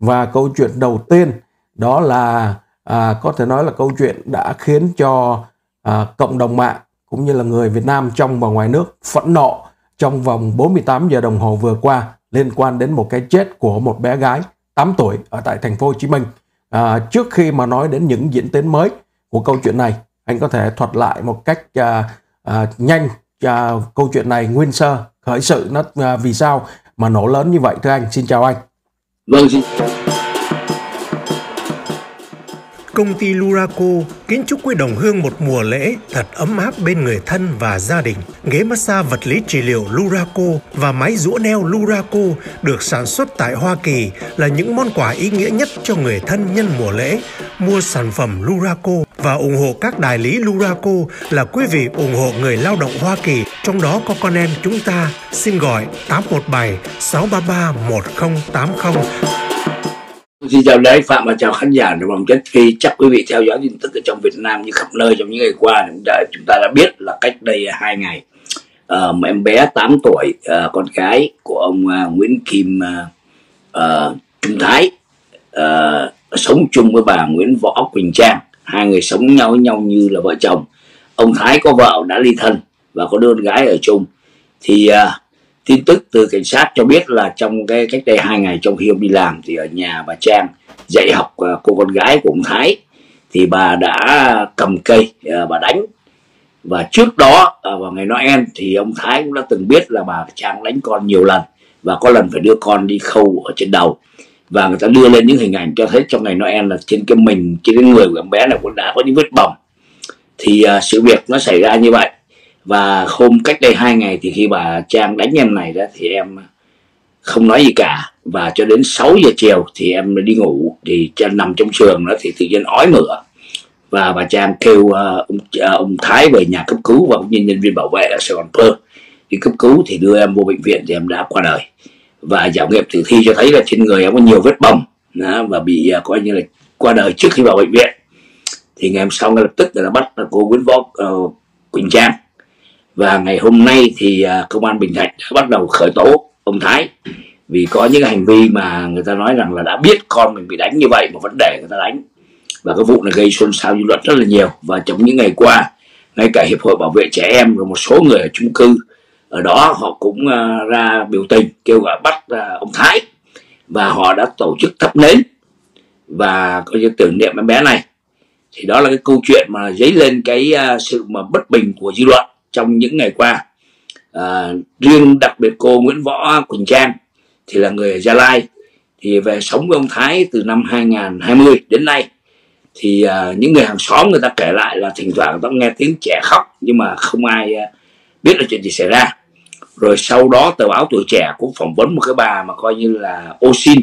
và câu chuyện đầu tiên đó là à, có thể nói là câu chuyện đã khiến cho à, cộng đồng mạng cũng như là người Việt Nam trong và ngoài nước phẫn nộ trong vòng 48 giờ đồng hồ vừa qua liên quan đến một cái chết của một bé gái 8 tuổi ở tại thành phố Hồ Chí Minh. À, trước khi mà nói đến những diễn tiến mới của câu chuyện này, anh có thể thuật lại một cách à, à, nhanh à, câu chuyện này nguyên sơ khởi sự nó à, vì sao mà nổ lớn như vậy thưa anh. Xin chào anh. Vâng xin Công ty Luraco kiến trúc quê đồng hương một mùa lễ thật ấm áp bên người thân và gia đình. Ghế massage vật lý trị liệu Luraco và máy rũa neo Luraco được sản xuất tại Hoa Kỳ là những món quà ý nghĩa nhất cho người thân nhân mùa lễ. Mua sản phẩm Luraco và ủng hộ các đại lý Luraco là quý vị ủng hộ người lao động Hoa Kỳ, trong đó có con em chúng ta. Xin gọi 817 633 1080 Xin chào đấy Phạm và chào khán giả. Của vòng chất khi chắc quý vị theo dõi tin tức ở trong Việt Nam như khắp nơi trong những ngày qua chúng ta, chúng ta đã biết là cách đây hai ngày uh, một em bé 8 tuổi uh, con gái của ông uh, Nguyễn Kim uh, uh, Trung Thái uh, sống chung với bà Nguyễn Võ Quỳnh Trang. Hai người sống nhau với nhau như là vợ chồng. Ông Thái có vợ đã ly thân và có đứa con gái ở chung. Thì uh, tin tức từ cảnh sát cho biết là trong cái cách đây hai ngày trong khi ông đi làm thì ở nhà bà Trang dạy học ờ, cô con gái của ông Thái thì bà đã cầm cây ờ, bà đánh. Và trước đó ờ, vào ngày Noel thì ông Thái cũng đã từng biết là bà Trang đánh con nhiều lần và có lần phải đưa con đi khâu ở trên đầu. Và người ta đưa lên những hình ảnh cho thấy trong ngày Noel là trên cái mình trên cái người của em bé này cũng đã có những vết bỏng thì uh, sự việc nó xảy ra như vậy và hôm cách đây hai ngày thì khi bà Trang đánh em này đó thì em không nói gì cả. Và cho đến 6 giờ chiều thì em đi ngủ thì chân nằm trong giường đó thì tự nhiên ói mửa. Và bà Trang kêu uh, ông, uh, ông Thái về nhà cấp cứu và cũng như nhân viên bảo vệ ở Sài Gòn Pơ. Đi cấp cứu thì đưa em vô bệnh viện thì em đã qua đời. Và giảo nghiệm tử thi cho thấy là trên người em có nhiều vết bầm đó, và bị uh, coi như là qua đời trước khi vào bệnh viện. Thì ngày hôm sau ngay lập tức là bắt cô Nguyễn Võ uh, Quỳnh Trang và ngày hôm nay thì à, công an Bình Thạnh đã bắt đầu khởi tố ông Thái. Vì có những hành vi mà người ta nói rằng là đã biết con mình bị đánh như vậy mà vẫn để người ta đánh. Và cái vụ này gây xôn xao dư luận rất là nhiều. Và trong những ngày qua, ngay cả hiệp hội bảo vệ trẻ em rồi một số người ở chung cư, ở đó họ cũng à, ra biểu tình kêu gọi bắt à, ông Thái. Và họ đã tổ chức thắp nến. Và coi như tưởng niệm em bé này. Thì đó là cái câu chuyện mà dấy lên cái sự mà bất bình của dư luận trong những ngày qua. À, riêng đặc biệt cô Nguyễn Võ Quỳnh Trang thì là người ở Gia Lai thì về sống với ông Thái từ năm 2020 đến nay. Thì à, những người hàng xóm người ta kể lại là thỉnh thoảng ta nghe tiếng trẻ khóc nhưng mà không ai à, biết là chuyện gì xảy ra. Rồi sau đó tờ báo tuổi trẻ cũng phỏng vấn một cái bà mà coi như là ô xin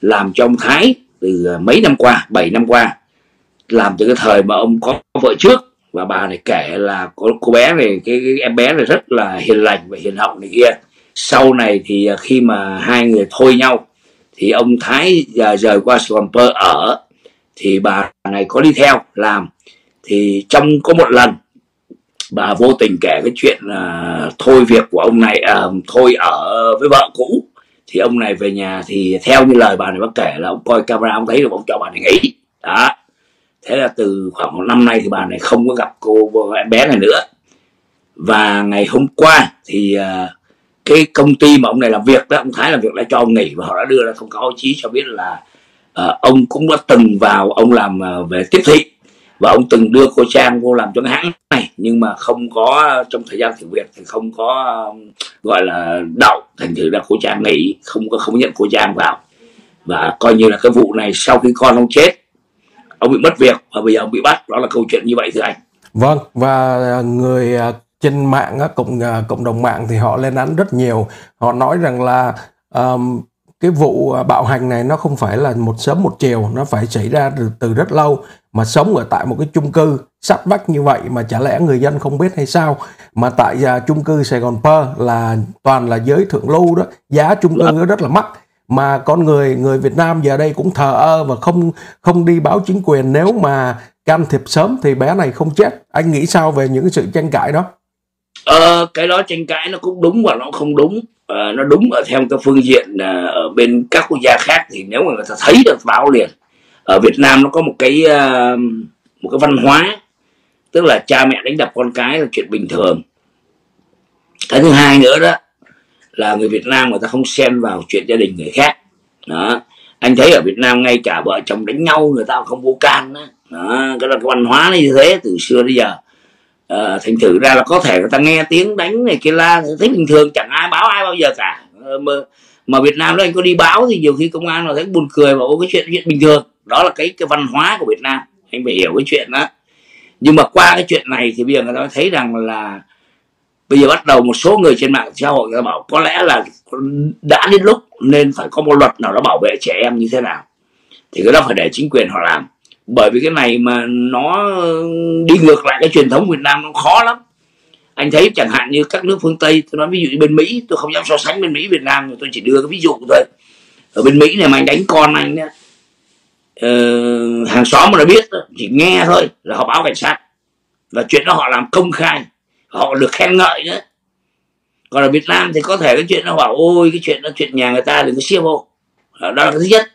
làm cho ông Thái từ à, mấy năm qua 7 năm qua làm từ cái thời mà ông có vợ trước và bà này kể là cô, cô bé này cái, cái em bé này rất là hiền lành và hiền hậu này kia. Sau này thì à, khi mà hai người thôi nhau thì ông Thái giờ rời qua Sài Gòn Pơ ở thì bà này có đi theo làm. Thì trong có một lần bà vô tình kể cái chuyện uh, thôi việc của ông này uh, thôi ở với vợ cũ. Thì ông này về nhà thì theo như lời bà này bác kể là ông coi camera ông thấy được ông cho bà này nghỉ. Đó thế là từ khoảng một năm nay thì bà này không có gặp cô em bé này nữa. Và ngày hôm qua thì uh, cái công ty mà ông này làm việc đó ông Thái làm việc đã cho ông nghỉ và họ đã đưa ra thông cáo báo chí cho biết là uh, ông cũng đã từng vào ông làm uh, về tiếp thị. Và ông từng đưa cô Trang vô làm cho cái hãng này nhưng mà không có trong thời gian thử việc thì không có gọi là đậu thành thử là cô Trang nghỉ không có không nhận cô Trang vào. Và coi như là cái vụ này sau khi con ông chết ông bị mất việc và bây giờ ông bị bắt. Đó là câu chuyện như vậy thưa anh. Vâng và người à, trên mạng cộng à, cộng đồng mạng thì họ lên án rất nhiều. Họ nói rằng là um, cái vụ à, bạo hành này nó không phải là một sớm một chiều nó phải xảy ra từ, từ rất lâu mà sống ở tại một cái chung cư sát vách như vậy mà chả lẽ người dân không biết hay sao? Mà tại uh, chung cư Sài Gòn Pơ là toàn là giới thượng lưu đó giá chung cư nó rất là mắc mà con người người Việt Nam giờ đây cũng thờ ơ và không không đi báo chính quyền. Nếu mà can thiệp sớm thì bé này không chết. Anh nghĩ sao về những sự tranh cãi đó? Ờ cái đó tranh cãi nó cũng đúng và nó không đúng. Uh, nó đúng ở theo cái phương diện ờ, ở bên các quốc gia khác. Thì nếu mà người ta thấy được báo liền ở Việt Nam nó có một cái ờ, một cái văn hóa tức là cha mẹ đánh đập con cái là chuyện bình thường. Cái thứ hai nữa đó là người Việt Nam người ta không xen vào chuyện gia đình người khác. Đó. Anh thấy ở Việt Nam ngay cả vợ chồng đánh nhau người ta không vô can đó, đó cái là cái văn hóa như thế từ xưa đến giờ. À, thành thử ra là có thể người ta nghe tiếng đánh này kia la thấy bình thường chẳng ai báo ai bao giờ cả. Ờ, mà, mà Việt Nam đó anh có đi báo thì nhiều khi công an nó thấy buồn cười và ô cái chuyện chuyện bình thường. Đó là cái cái văn hóa của Việt Nam. Anh phải hiểu cái chuyện đó. Nhưng mà qua cái chuyện này thì bây giờ người ta thấy rằng là bây giờ bắt đầu một số người trên mạng xã hội người ta bảo có lẽ là đã đến lúc nên phải có một luật nào đó bảo vệ trẻ em như thế nào. Thì cái đó phải để chính quyền họ làm. Bởi vì cái này mà nó đi ngược lại cái truyền thống Việt Nam nó khó lắm. Anh thấy chẳng hạn như các nước phương Tây tôi nói ví dụ như bên Mỹ tôi không dám so sánh bên Mỹ Việt Nam tôi chỉ đưa cái ví dụ thôi. Ở bên Mỹ này mà anh đánh con anh đó, uh, ờ, hàng xóm mà nó biết chỉ nghe thôi là họ báo cảnh sát. Và chuyện đó họ làm công khai họ được khen ngợi nữa. Còn ở Việt Nam thì có thể cái chuyện nó bảo ôi cái chuyện đó chuyện nhà người ta đừng có siêu vô đó là cái thứ nhất.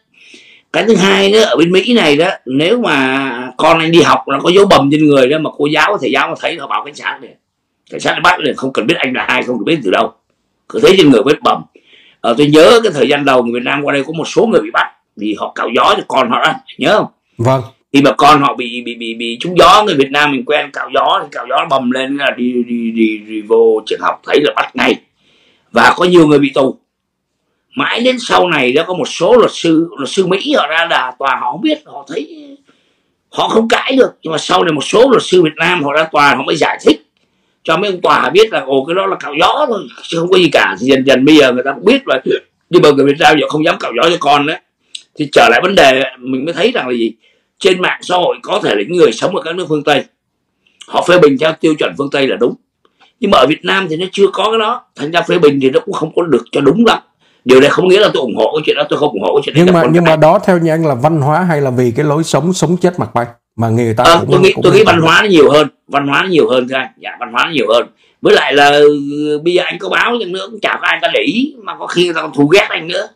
Cái thứ hai nữa ở bên Mỹ này đó nếu mà con anh đi học nó có dấu bầm trên người đó mà cô giáo thầy giáo mà thấy họ bảo cảnh sát liền cảnh sát bắt liền không cần biết anh là ai không cần biết từ đâu. Cứ thấy trên người vết bầm. Ờ, tôi nhớ cái thời gian đầu người Việt Nam qua đây có một số người bị bắt vì họ cạo gió cho con họ đó. Nhớ không? Vâng khi mà con họ bị bị bị bị trúng gió người Việt Nam mình quen cạo gió thì cạo gió bầm lên là đi đi đi, đi vô trường học thấy là bắt ngay. Và có nhiều người bị tù. Mãi đến sau này đó có một số luật sư luật sư Mỹ họ ra là tòa họ không biết họ thấy họ không cãi được. Nhưng mà sau này một số luật sư Việt Nam họ ra tòa họ mới giải thích. Cho mấy ông tòa biết là ồ cái đó là cạo gió thôi chứ không có gì cả. Thì dần dần bây giờ người ta cũng biết rồi. Nhưng mà người Việt Nam giờ không dám cạo gió cho con đấy thì trở lại vấn đề mình mới thấy rằng là gì? Trên mạng xã hội có thể là những người sống ở các nước phương Tây. Họ phê bình theo tiêu chuẩn phương Tây là đúng. Nhưng mà ở Việt Nam thì nó chưa có cái đó. Thành ra phê bình thì nó cũng không có được cho đúng lắm. Điều này không nghĩa là tôi ủng hộ cái chuyện đó tôi không ủng hộ cái chuyện nhưng mà nhưng mà đó theo như anh là văn hóa hay là vì cái lối sống sống chết mặt bay mà người ta à, cũng, tôi nghĩ cũng tôi nghĩ văn hóa nó nhiều hơn. Văn hóa nó nhiều hơn anh. Dạ văn hóa nó nhiều hơn. Với lại là bây giờ anh có báo chẳng nữa cũng chả có ai ta để ý mà có khi người ta còn thù ghét anh nữa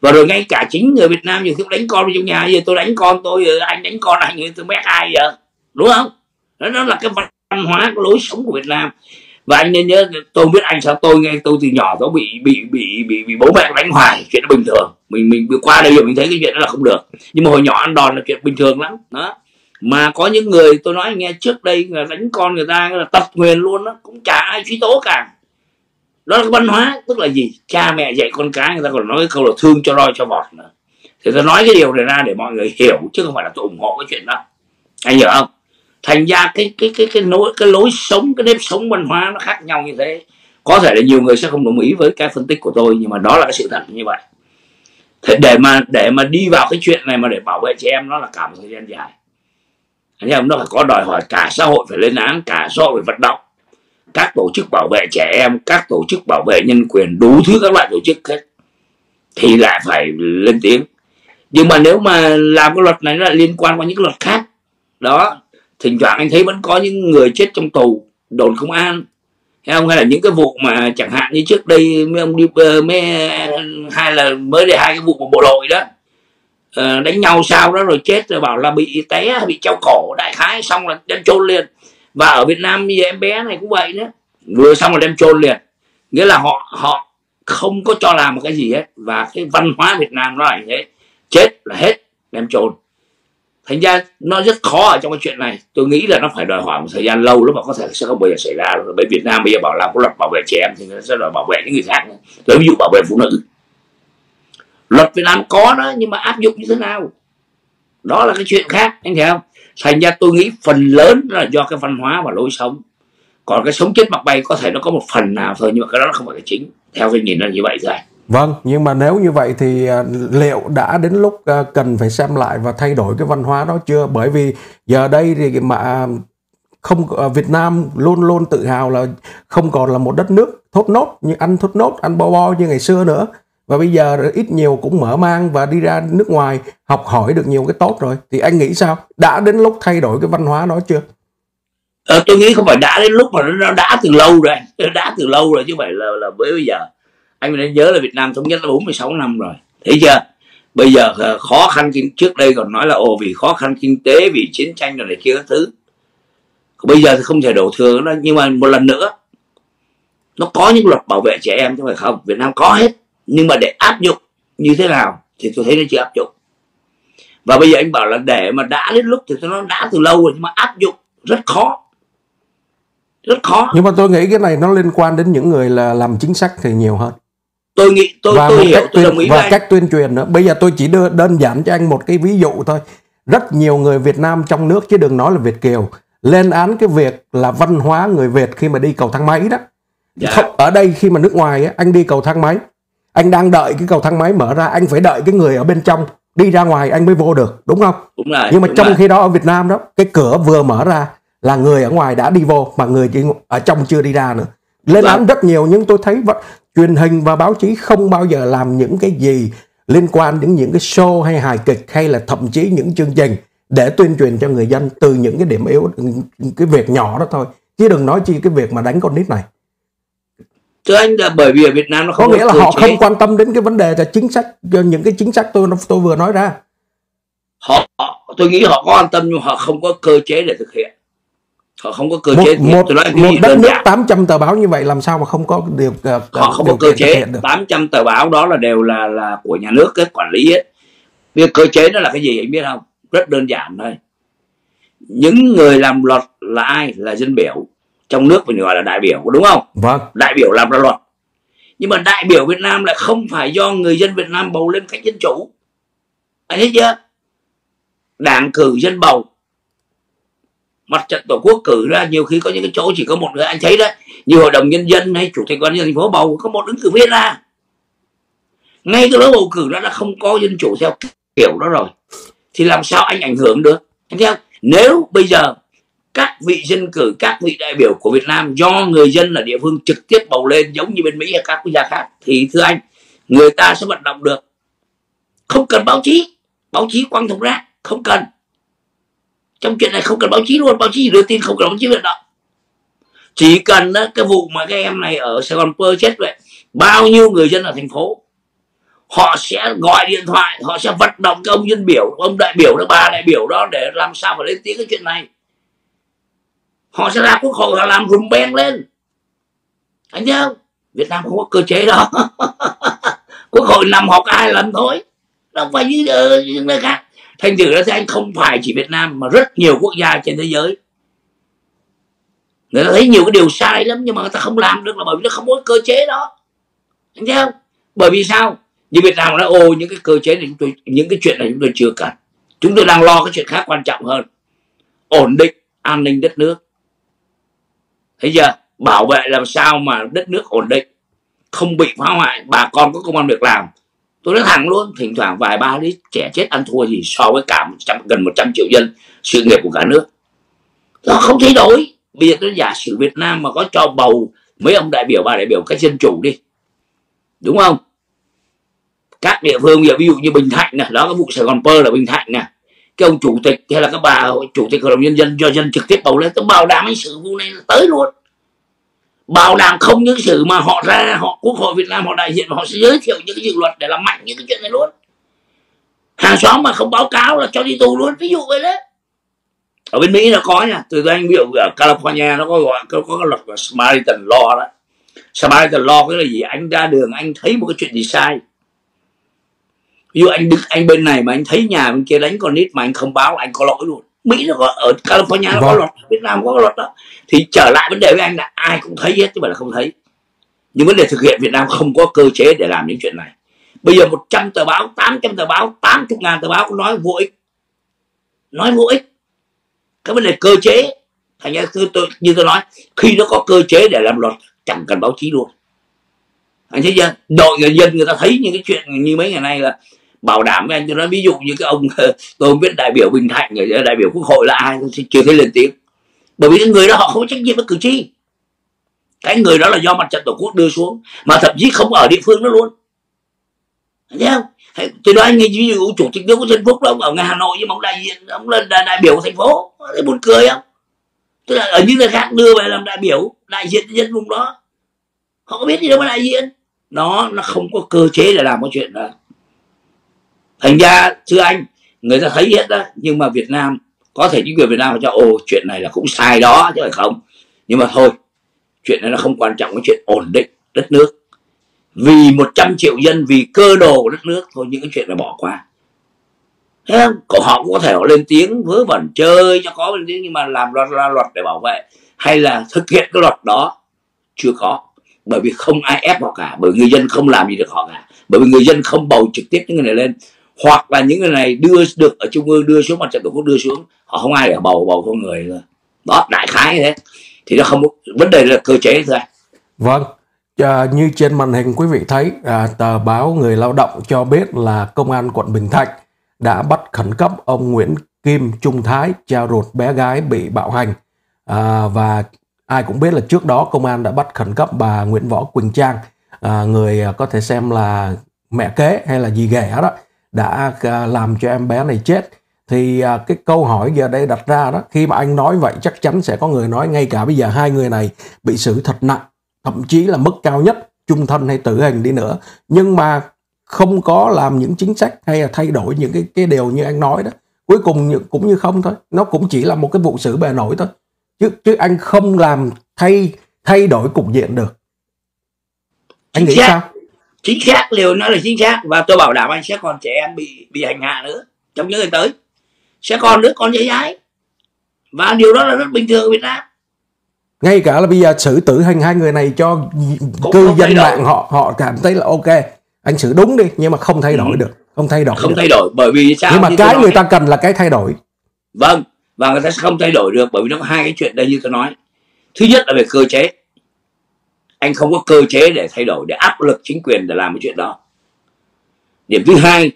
và rồi ngay cả chính người Việt Nam nhiều khi đánh con trong nhà giờ tôi đánh con tôi anh đánh con anh tôi mét ai giờ đúng không? Đó, đó là cái văn hóa cái lối sống của Việt Nam. Và anh nên nhớ tôi biết anh sao tôi nghe tôi từ nhỏ tôi bị bị bị bị, bị bố mẹ đánh hoài chuyện nó bình thường. Mình mình qua đây rồi mình thấy cái chuyện đó là không được. Nhưng mà hồi nhỏ ăn đòn là chuyện bình thường lắm đó. Mà có những người tôi nói nghe trước đây là đánh con người ta là tập nguyền luôn đó cũng chả ai truy tố cả đó là cái văn hóa, tức là gì? Cha mẹ dạy con cái, người ta còn nói cái câu là thương cho roi cho vọt nữa. Thì tôi nói cái điều này ra để mọi người hiểu, chứ không phải là tôi ủng hộ cái chuyện đó. Anh hiểu không? Thành ra cái cái cái cái lối cái lối sống, cái nếp sống văn hóa nó khác nhau như thế. Có thể là nhiều người sẽ không đồng ý với cái phân tích của tôi, nhưng mà đó là cái sự thật như vậy. Thế để mà để mà đi vào cái chuyện này mà để bảo vệ trẻ em, nó là cả một thời gian dài. Anh em nó phải có đòi hỏi cả xã hội phải lên án, cả xã hội phải vận động các tổ chức bảo vệ trẻ em, các tổ chức bảo vệ nhân quyền, đủ thứ các loại tổ chức hết, thì lại phải lên tiếng. Nhưng mà nếu mà làm cái luật này nó lại liên quan qua những cái luật khác, đó, thỉnh thoảng anh thấy vẫn có những người chết trong tù, đồn công an, hay không? Hay là những cái vụ mà chẳng hạn như trước đây, mấy ông đi ờ, mấy, hai là mới đây hai cái vụ của bộ đội đó ờ, đánh nhau sao đó rồi chết rồi bảo là bị té, bị treo cổ, đại khái xong là đánh chôn liền và ở Việt Nam như em bé này cũng vậy nữa vừa xong là đem chôn liền. Nghĩa là họ họ không có cho làm một cái gì hết. Và cái văn hóa Việt Nam nó là như thế chết là hết đem chôn. Thành ra nó rất khó ở trong cái chuyện này. Tôi nghĩ là nó phải đòi hỏi một thời gian lâu lúc mà có thể sẽ không bao giờ xảy ra. Rồi bởi Việt Nam bây giờ bảo làm có luật bảo vệ trẻ em thì nó sẽ đòi bảo vệ những người khác nữa. Ví dụ bảo vệ phụ nữ. Luật Việt Nam có đó, nhưng mà áp dụng như thế nào? Đó là cái chuyện khác, anh thấy không? Thành ra tôi nghĩ phần lớn là do cái văn hóa và lối sống còn cái sống chết mặc bay có thể nó có một phần nào thôi nhưng mà cái đó nó không phải cái chính theo cái nhìn là như vậy rồi Vâng, nhưng mà nếu như vậy thì à, liệu đã đến lúc à, cần phải xem lại và thay đổi cái văn hóa đó chưa? Bởi vì giờ đây thì mà à, không Việt Nam luôn luôn tự hào là không còn là một đất nước thốt nốt như ăn thốt nốt, ăn bo bo như ngày xưa nữa. Và bây giờ ít nhiều cũng mở mang và đi ra nước ngoài học hỏi được nhiều cái tốt rồi. Thì anh nghĩ sao? Đã đến lúc thay đổi cái văn hóa đó chưa? À, tôi nghĩ không phải đã đến lúc mà nó đã từ lâu rồi, đã từ lâu rồi chứ không phải là là bây giờ. Anh nên nhớ là Việt Nam thống nhất là 46 năm rồi thấy chưa? Bây giờ ờ, khó khăn trước đây còn nói là ồ vì khó khăn kinh tế vì chiến tranh rồi này kia các thứ. Bây giờ thì không thể đổ thừa nó nhưng mà một lần nữa nó có những luật bảo vệ trẻ em chứ phải không. Việt Nam có hết nhưng mà để áp dụng như thế nào thì tôi thấy nó chưa áp dụng. Và bây giờ anh bảo là để mà đã đến lúc thì nó đã từ lâu rồi nhưng mà áp dụng rất khó rất khó. Nhưng mà tôi nghĩ cái này nó liên quan đến những người là làm chính sách thì nhiều hơn. Tôi nghĩ tôi và tôi hiểu tôi tuyên, đồng ý và cách tuyên truyền nữa. Bây giờ tôi chỉ đưa đơn giản cho anh một cái ví dụ thôi. Rất nhiều người Việt Nam trong nước chứ đừng nói là Việt kiều lên án cái việc là văn hóa người Việt khi mà đi cầu thang máy đó. Dạ. không, ở đây khi mà nước ngoài á, anh đi cầu thang máy. Anh đang đợi cái cầu thang máy mở ra anh phải đợi cái người ở bên trong đi ra ngoài anh mới vô được đúng không? Đúng rồi nhưng mà đúng trong rồi. khi đó ở Việt Nam đó cái cửa vừa mở ra là người ở ngoài đã đi vô mà người chỉ ở trong chưa đi ra nữa. Lên Vâng. án rất nhiều nhưng tôi thấy vẫn truyền hình và báo chí không bao giờ làm những cái gì liên quan đến những cái show hay hài kịch hay là thậm chí những chương trình để tuyên truyền cho người dân từ những cái điểm yếu cái việc nhỏ đó thôi. Chứ đừng nói chi cái việc mà đánh con nít này. Thưa anh là bởi vì ở Việt Nam nó không có nghĩa là họ chế. không quan tâm đến cái vấn đề là chính sách những cái chính sách tôi tôi vừa nói ra. Họ tôi nghĩ họ có quan tâm nhưng họ không có cơ chế để thực hiện họ không có cơ một chế một tôi nói một đất đơn nước giản. 800 tờ báo như vậy làm sao mà không có điều uh, họ không có cơ chế. 800 tờ báo đó là đều là là của nhà nước cái quản lý hết việc cơ chế nó là cái gì anh biết không? Rất đơn giản thôi. Những người làm luật là ai? Là dân biểu. Trong nước mình gọi là đại biểu đúng không? Vâng. Đại biểu làm ra luật. Nhưng mà đại biểu Việt Nam lại không phải do người dân Việt Nam bầu lên cách dân chủ. Anh thấy chưa? Đảng cử dân bầu mặt trận tổ quốc cử ra, nhiều khi có những cái chỗ chỉ có một người anh thấy đấy. Như hội đồng nhân dân hay chủ tịch ủy ban nhân dân thành phố bầu, có một ứng cử viên ra. Ngay cái lớp bầu cử đó là không có dân chủ theo kiểu đó rồi. Thì làm sao anh ảnh hưởng được? Anh theo nếu bây giờ các vị dân cử, các vị đại biểu của Việt Nam do người dân ở địa phương trực tiếp bầu lên giống như bên Mỹ hay các quốc gia khác, thì thưa anh, người ta sẽ vận động được. Không cần báo chí. Báo chí quăng thùng rác. Không cần trong chuyện này không cần báo chí luôn báo chí chỉ đưa tin không cần báo chí vận động. Chỉ cần đó, cái vụ mà các em này ở Sài Gòn Pơ chết vậy bao nhiêu người dân ở thành phố họ sẽ gọi điện thoại họ sẽ vận động các ông dân biểu ông đại biểu đó bà đại biểu đó để làm sao phải lên tiếng cái chuyện này. Họ sẽ ra quốc hội họ làm rùm beng lên. Anh nhớ không? Việt Nam không có cơ chế đó. Quốc hội nằm họp hai lần thôi. Nó phải như ờ, những nơi khác thành thử ra thì anh không phải chỉ Việt Nam mà rất nhiều quốc gia trên thế giới. Người ta thấy nhiều cái điều sai lắm nhưng mà người ta không làm được là bởi vì nó không có cơ chế đó. Anh thấy không? Bởi vì sao? Như Việt Nam nói ô những cái cơ chế này chúng tôi, những cái chuyện này chúng tôi chưa cần. Chúng tôi đang lo cái chuyện khác quan trọng hơn. Ổn định an ninh đất nước. Thấy chưa? Bảo vệ làm sao mà đất nước ổn định. Không bị phá hoại. Bà con có công an việc làm tôi nói thẳng luôn thỉnh thoảng vài ba đứa trẻ chết ăn thua gì so với cả 100, gần 100 triệu dân sự nghiệp của cả nước. Nó không thay đổi. Bây giờ tôi giả sử Việt Nam mà có cho bầu mấy ông đại biểu bà đại biểu cách dân chủ đi. Đúng không? Các địa phương giờ ví dụ như Bình Thạnh này đó cái vụ Sài Gòn Pơ là Bình Thạnh nè. Cái ông chủ tịch hay là các bà chủ tịch hội đồng nhân dân do dân trực tiếp bầu lên tôi bảo đảm anh sự vụ này là tới luôn bảo đảm không những sự mà họ ra họ quốc hội Việt Nam họ đại diện họ sẽ giới thiệu những cái dự luật để làm mạnh những cái chuyện này luôn. Hàng xóm mà không báo cáo là cho đi tù luôn ví dụ vậy đấy. Ở bên Mỹ nó có nha từ anh ví dụ ở California nó có gọi có, có cái luật là Samaritan Law đó. Samaritan Law cái là gì? Anh ra đường anh thấy một cái chuyện gì sai. Ví dụ anh đứng anh bên này mà anh thấy nhà bên kia đánh con nít mà anh không báo anh có lỗi luôn. Mỹ nó có ở California nó có Vâng. luật Việt Nam có luật đó. Thì trở lại vấn đề với anh là ai cũng thấy hết chứ phải là không thấy. Nhưng vấn đề thực hiện Việt Nam không có cơ chế để làm những chuyện này. Bây giờ 100 tờ báo 800 tờ báo 80 ngàn tờ báo cũng nói vô ích. Nói vô ích. Cái vấn đề cơ chế thành ra tôi, tôi, như tôi nói khi nó có cơ chế để làm luật chẳng cần báo chí luôn. Anh thấy chưa? Đội người dân người ta thấy những cái chuyện như mấy ngày nay là bảo đảm với anh. Tôi nói ví dụ như cái ông tôi không biết đại biểu bình thạnh người đại biểu quốc hội là ai tôi chưa thấy lên tiếng. Bởi vì cái người đó họ không có trách nhiệm với cử tri. Cái người đó là do mặt trận tổ quốc đưa xuống mà thậm chí không ở địa phương đó luôn. Anh thấy không? Tôi nói anh nghe ví dụ chủ tịch nước của dân phúc đó ông ở ngoài hà nội nhưng mà ông đại diện ông là đại, đại biểu của thành phố thấy buồn cười không? Tức là ở những nơi khác đưa về làm đại biểu đại diện dân vùng đó. Họ có biết gì đâu mà đại diện. Nó nó không có cơ chế để làm cái chuyện đó thành ra, thưa anh, người ta thấy hết đó, nhưng mà Việt Nam, có thể chính quyền Việt Nam cho, ồ, chuyện này là cũng sai đó chứ phải không? Nhưng mà thôi, chuyện này nó không quan trọng cái chuyện ổn định đất nước. Vì 100 triệu dân, vì cơ đồ của đất nước, thôi những cái chuyện này bỏ qua. Thế không? họ cũng có thể họ lên tiếng, vớ vẩn chơi cho có lên tiếng, nhưng mà làm luật ra luật để bảo vệ, hay là thực hiện cái luật đó, chưa có. Bởi vì không ai ép họ cả, bởi người dân không làm gì được họ cả. Bởi vì người dân không bầu trực tiếp những người này lên hoặc là những người này đưa được ở trung ương đưa xuống mặt trận tổ quốc đưa xuống họ không ai để bầu bầu con người nữa đó đại khái thế. Thì nó không vấn đề là cơ chế thôi. Vâng. À, như trên màn hình quý vị thấy à, tờ báo người lao động cho biết là công an quận bình thạnh đã bắt khẩn cấp ông nguyễn kim trung thái cha ruột bé gái bị bạo hành. À, và ai cũng biết là trước đó công an đã bắt khẩn cấp bà nguyễn võ quỳnh trang à, người à, có thể xem là mẹ kế hay là gì ghẻ đó đã à, làm cho em bé này chết. Thì à, cái câu hỏi giờ đây đặt ra đó khi mà anh nói vậy chắc chắn sẽ có người nói ngay cả bây giờ hai người này bị xử thật nặng thậm chí là mức cao nhất trung thân hay tử hình đi nữa. Nhưng mà không có làm những chính sách hay là thay đổi những cái cái điều như anh nói đó. Cuối cùng cũng như không thôi nó cũng chỉ là một cái vụ xử bề nổi thôi. Chứ chứ anh không làm thay thay đổi cục diện được. Anh nghĩ sao chính xác liều nó là chính xác. Và tôi bảo đảm anh sẽ còn trẻ em bị bị hành hạ nữa trong những ngày tới. Sẽ còn đứa con dễ dãi. Và điều đó là rất bình thường ở Việt Nam. Ngay cả là bây giờ xử tử hình hai người này cho cũng cư dân mạng họ họ cảm thấy là ok. Anh xử đúng đi nhưng mà không thay đổi ừ. được không thay đổi không được. thay đổi bởi vì sao nhưng mà cái người ta cần là cái thay đổi. Vâng và người ta sẽ không thay đổi được bởi vì nó có hai cái chuyện đây như tôi nói. Thứ nhất là về cơ chế anh không có cơ chế để thay đổi, để áp lực chính quyền để làm cái chuyện đó. Điểm thứ hai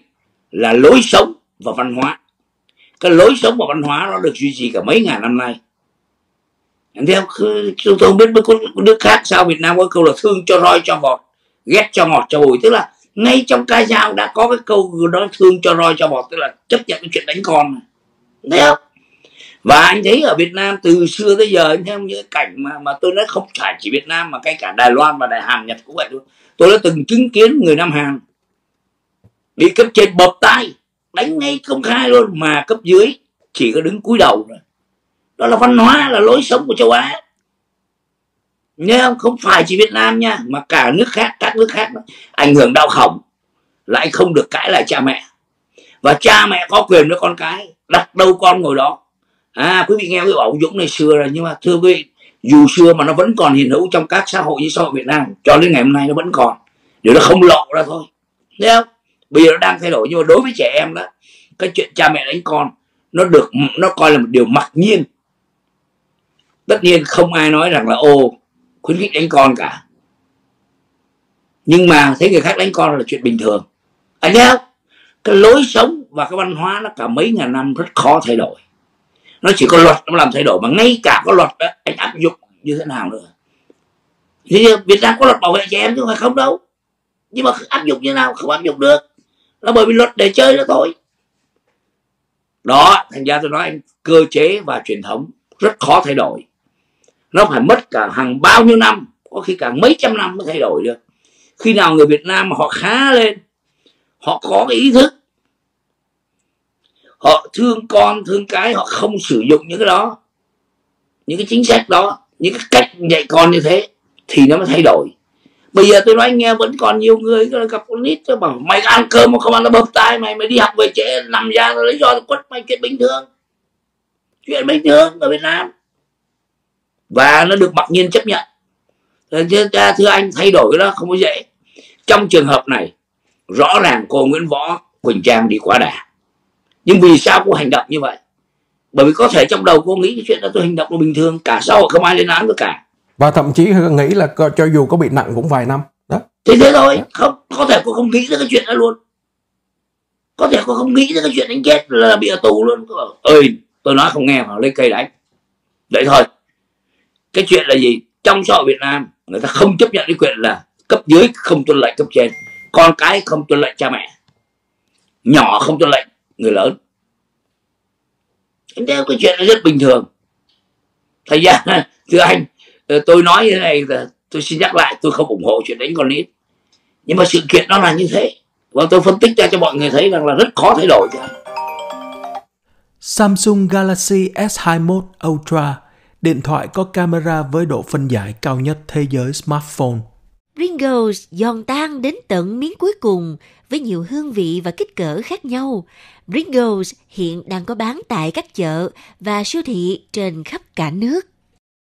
là lối sống và văn hóa. Cái lối sống và văn hóa nó được duy trì cả mấy ngàn năm nay. Anh thấy tôi không biết với nước khác sao Việt Nam có câu là thương cho roi cho vọt, ghét cho ngọt cho bùi tức là ngay trong ca dao đã có cái câu đó, thương cho roi cho bọt tức là chấp nhận cái chuyện đánh con. Thấy không? Và anh thấy ở Việt Nam từ xưa tới giờ, anh thấy những cái cảnh mà mà tôi nói không phải chỉ Việt Nam mà ngay cả Đài Loan và Đài Hàn, Nhật cũng vậy luôn tôi đã từng chứng kiến người Nam Hàn bị cấp trên bập tay đánh ngay công khai luôn, mà cấp dưới chỉ có đứng cúi đầu rồi đó là văn hóa, là lối sống của châu Á. Nghe không? Không phải chỉ Việt Nam nha, mà cả nước khác, các nước khác ảnh hưởng đau khổng lại không được cãi lại cha mẹ. Và cha mẹ có quyền với con cái, đặt đâu con ngồi đó à quý vị nghe cái bảo dũng này xưa rồi nhưng mà thưa quý vị dù xưa mà nó vẫn còn hiện hữu trong các xã hội như xã hội Việt Nam cho đến ngày hôm nay nó vẫn còn. Điều nó không lộ ra thôi. Thấy không? Bây giờ nó đang thay đổi nhưng mà đối với trẻ em đó cái chuyện cha mẹ đánh con nó được nó coi là một điều mặc nhiên. Tất nhiên không ai nói rằng là ô khuyến khích đánh con cả. Nhưng mà thấy người khác đánh con là chuyện bình thường. Anh à, không? Cái lối sống và cái văn hóa nó cả mấy ngàn năm rất khó thay đổi nó chỉ có luật nó làm thay đổi mà ngay cả có luật đó, anh áp dụng như thế nào nữa? Thì Việt Nam có luật bảo vệ trẻ em chứ không phải không đâu. Nhưng mà áp dụng như nào không áp dụng được. Là bởi vì luật để chơi đó thôi đó thành ra tôi nói anh cơ chế và truyền thống rất khó thay đổi. Nó phải mất cả hàng bao nhiêu năm có khi cả mấy trăm năm mới thay đổi được. Khi nào người Việt Nam mà họ khá lên họ có cái ý thức họ thương con, thương cái, họ không sử dụng những cái đó. Những cái chính sách đó, những cái cách dạy con như thế, thì nó mới thay đổi. Bây giờ tôi nói anh nghe, vẫn còn nhiều người gặp con nít, tôi bảo, mày ăn cơm mà không ăn, nó bập tay mày mày đi học về trễ, nằm ra lấy do quất mày, chuyện bình thường. Chuyện bình thường ở Việt Nam. Và nó được mặc nhiên chấp nhận. Thưa anh, thay đổi đó không có dễ. Trong trường hợp này, rõ ràng cô Nguyễn Võ Quỳnh Trang đi quá đà nhưng vì sao cô hành động như vậy? Bởi vì có thể trong đầu cô nghĩ cái chuyện đó tôi hành động là bình thường cả xã hội không ai lên án tôi cả. Và thậm chí nghĩ là cho dù có bị nặng cũng vài năm. Đó. Thế thế thôi không có thể cô không nghĩ ra cái chuyện đó luôn. Có thể cô không nghĩ ra cái chuyện đánh chết là bị ở tù luôn. Ơi tôi nói không nghe vào lấy cây đánh. Vậy thôi. Cái chuyện là gì? Trong xã hội Việt Nam người ta không chấp nhận cái quyền là cấp dưới không tuân lệnh cấp trên. Con cái không tuân lệnh cha mẹ. Nhỏ không tuân lệnh người lớn. Đó cái chuyện là rất bình thường. Thành ra thưa anh ờ, tôi nói như thế này tôi xin nhắc lại tôi không ủng hộ chuyện đánh con nít. Nhưng mà sự kiện nó là như thế. Và tôi phân tích ra cho mọi người thấy rằng là rất khó thay đổi Samsung Galaxy S21 Ultra, điện thoại có camera với độ phân giải cao nhất thế giới smartphone. Pringles giòn tan đến tận miếng cuối cùng với nhiều hương vị và kích cỡ khác nhau. Pringles hiện đang có bán tại các chợ và siêu thị trên khắp cả nước.